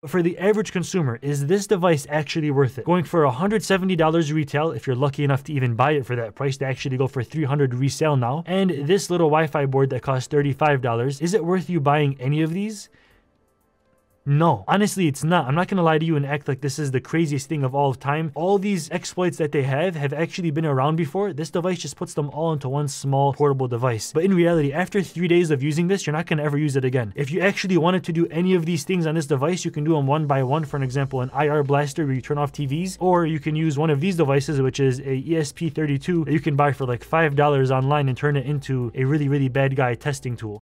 But for the average consumer, is this device actually worth it? Going for $170 retail, if you're lucky enough to even buy it for that price, to actually go for 300 resale now, and this little Wi-Fi board that costs $35, is it worth you buying any of these? No, honestly, it's not. I'm not gonna lie to you and act like this is the craziest thing of all time. All these exploits that they have have actually been around before. This device just puts them all into one small portable device. But in reality, after three days of using this, you're not gonna ever use it again. If you actually wanted to do any of these things on this device, you can do them one by one. For an example, an IR blaster where you turn off TVs, or you can use one of these devices, which is a ESP32 that you can buy for like $5 online and turn it into a really, really bad guy testing tool.